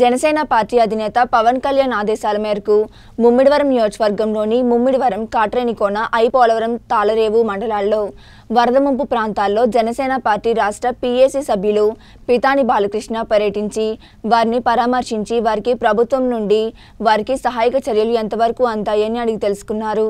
Janasena party అధినేత పవన్ కళ్యాణ్ ఆదేశాల మేరకు ముమ్మిడివరం నియోజకవర్గంలోని ముమ్మిడివరం కాట్రేనికోన ఐ పోలవరం తాళరేవు మండలాల్లో వరద ముంపు ప్రాంతాల్లో జనసేన పార్టీ రాష్ట్ర పీఏసీ సభ్యులు పితాని బాలకృష్ణ పర్యటించి వారిని పరామర్శించి వారికి ప్రభుత్వం నుండి వారికి సహాయక చర్యలు ఎంతవరకు అందాయని అడిగి తెలుసుకున్నారు.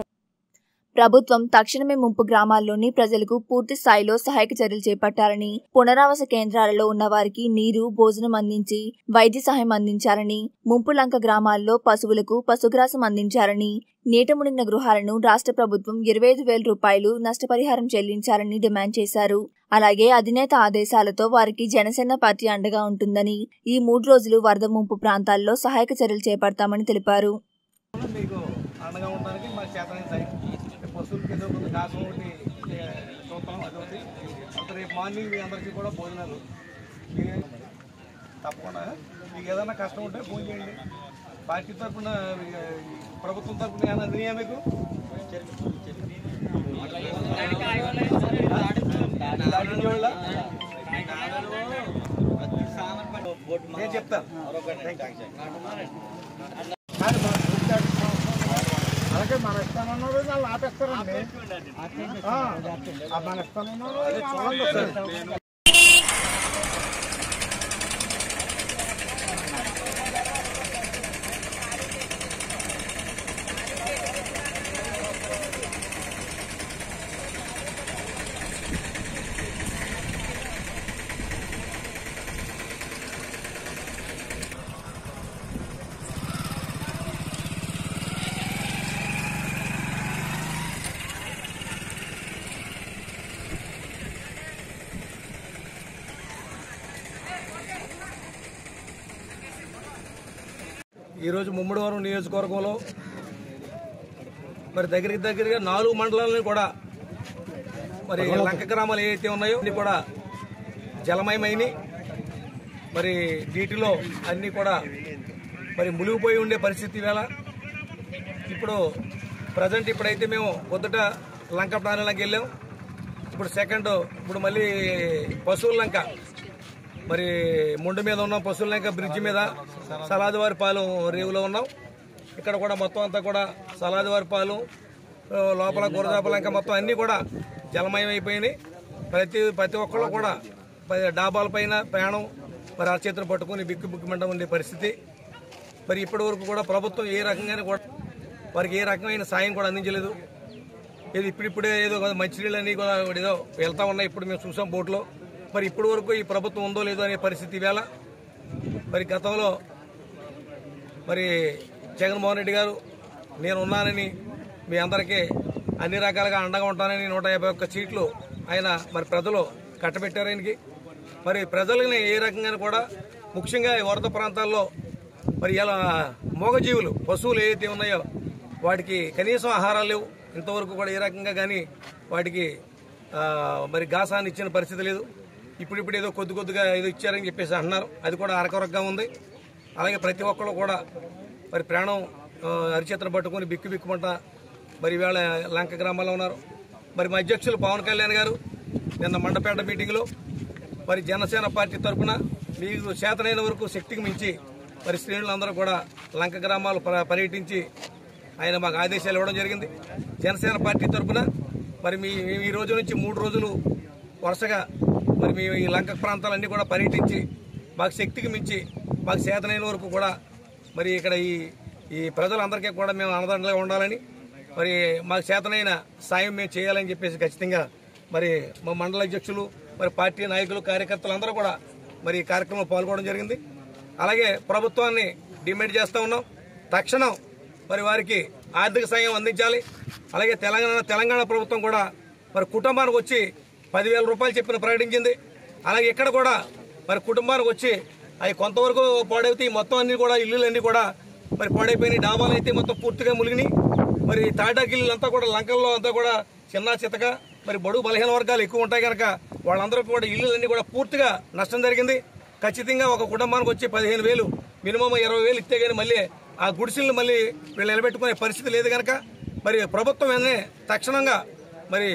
ప్రభుత్వం తక్షణమే ముంపు గ్రామాల్లోని ప్రజలకు పూర్తి స్థాయిలో సహాయక చర్యలు చేపట్టాలని పునరావాస కేంద్రాలలో ఉన్న వారికి నీరు భోజనం అందించి వైద్య సహాయం అందించాలని ముంపు లంక గ్రామాల్లో పశువులకు పశుగ్రాసం అందించాలని నీట మునిగిన గృహాలను రాష్ట్ర ప్రభుత్వం ఇరవై ఐదు వేల రూపాయలు నష్టపరిహారం చెల్లించాలని డిమాండ్ చేశారు. అలాగే అధినేత ఆదేశాలతో వారికి జనసేన పార్టీ అండగా ఉంటుందని ఈ మూడు రోజులు వరద ముంపు ప్రాంతాల్లో సహాయక చర్యలు చేపడతామని తెలిపారు. పశువులకి ఏదో కొంత కాసం ఒకటి చూస్తాం. అదొకటి తర్వాత రేపు మార్నింగ్ మీ అందరికీ కూడా భోజనాలు. తప్పకుండా. మీకు ఏదైనా కష్టం ఉంటే ఫోన్ చేయండి. పార్టీ తరఫున ప్రభుత్వం తరఫున ఏమైనా అందినాయా మీకు? నేను చెప్తాను. అలాగే మన రోజు వాళ్ళు ఆపేస్తారండి మన ఈరోజు ముమ్మడివరం నియోజకవర్గంలో మరి దగ్గరికి దగ్గరగా నాలుగు మండలాలను కూడా మరి లంక గ్రామాలు ఏవైతే ఉన్నాయో అన్ని కూడా జలమయమైనవి. మరి వీటిలో అన్నీ కూడా మరి మునిగిపోయి ఉండే పరిస్థితి వేళ ఇప్పుడు ప్రజెంట్ ఇప్పుడైతే మేము పొద్దుట లంక ప్రాణాలకు వెళ్ళాం. ఇప్పుడు సెకండ్ ఇప్పుడు మళ్ళీ పశువుల లంక. మరి ముండు మీద ఉన్నాం పశువుల బ్రిడ్జ్ మీద. సలాదివారి పాలెం రేవులో ఉన్నాం. ఇక్కడ కూడా మొత్తం అంతా కూడా సలాదివారి పాలెం లోపల గురదాపలంక మొత్తం అన్నీ కూడా జలమయం అయిపోయినాయి. ప్రతి ప్రతి ఒక్కళ్ళు కూడా డాబాల పైన ప్రయాణం మరి అరచేతులు పట్టుకుని బిక్కు బిక్కుమంట ఉండే పరిస్థితి. మరి ఇప్పటి వరకు కూడా ప్రభుత్వం ఏ రకంగానే కూడా వారికి ఏ రకమైన సాయం కూడా అందించలేదు. ఏదో ఇప్పుడిప్పుడే ఏదో కొంత మంచినీళ్ళు కూడా ఏదో వెళ్తా ఉన్నాయి. ఇప్పుడు మేము చూసాం బోట్లో. మరి ఇప్పటి వరకు ఈ ప్రభుత్వం ఉందో లేదో అనే పరిస్థితి వేళ మరి గతంలో మరి జగన్మోహన్ రెడ్డి గారు నేను ఉన్నానని మీ అందరికీ అన్ని రకాలుగా అండగా ఉంటానని నూట యాభై ఒక్క సీట్లు ఆయన మరి ప్రజలు కట్టబెట్టారు ఆయనకి. మరి ప్రజలని ఏ రకంగా కూడా ముఖ్యంగా ఈ వరద ప్రాంతాల్లో మరి ఇలా మూగజీవులు పశువులు ఏవైతే ఉన్నాయో వాటికి కనీసం ఆహారాలు లేవు. ఇంతవరకు కూడా ఏ రకంగా కానీ వాటికి మరి గాసాన్ని ఇచ్చిన పరిస్థితి లేదు. ఇప్పుడిప్పుడు ఏదో కొద్ది కొద్దిగా ఏదో ఇచ్చారని చెప్పేసి అంటున్నారు. అది కూడా అరకొరగ్గా ఉంది. అలాగే ప్రతి ఒక్కరు కూడా మరి ప్రాణం అరిచేతను పట్టుకొని బిక్కు బిక్కుమంట మరి ఇవాళ లంక గ్రామాల్లో ఉన్నారు. మరి మా అధ్యక్షులు పవన్ కళ్యాణ్ గారు నిన్న మండపేట మీటింగ్లో మరి జనసేన పార్టీ తరఫున మీకు చేతనైన వరకు శక్తికి మించి మరి శ్రేణులందరూ కూడా లంక గ్రామాలు పర్యటించి ఆయన మాకు ఆదేశాలు ఇవ్వడం జరిగింది. జనసేన పార్టీ తరఫున మరి మీ ఈ రోజు నుంచి మూడు రోజులు వరుసగా మరి మేము ఈ లంక ప్రాంతాలన్నీ కూడా పర్యటించి మాకు శక్తికి మించి మాకు చేతనైన వరకు కూడా మరి ఇక్కడ ఈ ఈ ప్రజలందరికీ కూడా మేము అన్నదండగా ఉండాలని మరి మాకు చేతనైన సాయం మేము చేయాలని చెప్పేసి ఖచ్చితంగా మరి మా మండల అధ్యక్షులు మరి పార్టీ నాయకులు కార్యకర్తలు అందరూ కూడా మరి ఈ కార్యక్రమంలో పాల్గొనడం జరిగింది. అలాగే ప్రభుత్వాన్ని డిమాండ్ చేస్తూ ఉన్నాం. తక్షణం మరి వారికి ఆర్థిక సాయం అందించాలి. అలాగే తెలంగాణ తెలంగాణ ప్రభుత్వం కూడా మరి కుటుంబానికి వచ్చి పదివేల రూపాయలు చెప్పిన ప్రకటించింది. అలాగే ఇక్కడ కూడా మరి కుటుంబానికి వచ్చి అవి కొంతవరకు పాడైతే మొత్తం అన్ని కూడా ఇల్లులన్నీ కూడా మరి పాడైపోయినాయి. డాబాలు అయితే మొత్తం పూర్తిగా ములిగినాయి. మరి తాటాకి ఇల్లు అంతా కూడా లంకల్లో అంతా కూడా చిన్న చితక మరి బడుగు బలహీన వర్గాలు ఎక్కువ ఉంటాయి కనుక వాళ్ళందరూ కూడా ఇల్లులన్నీ కూడా పూర్తిగా నష్టం జరిగింది. ఖచ్చితంగా ఒక కుటుంబానికి వచ్చి పదిహేను వేలు మినిమం ఇరవై వేలు ఇస్తే కానీ మళ్ళీ ఆ గుడిసెలను మళ్ళీ వీళ్ళు నిలబెట్టుకునే పరిస్థితి లేదు కనుక. మరి ప్రభుత్వం వెంటనే తక్షణంగా మరి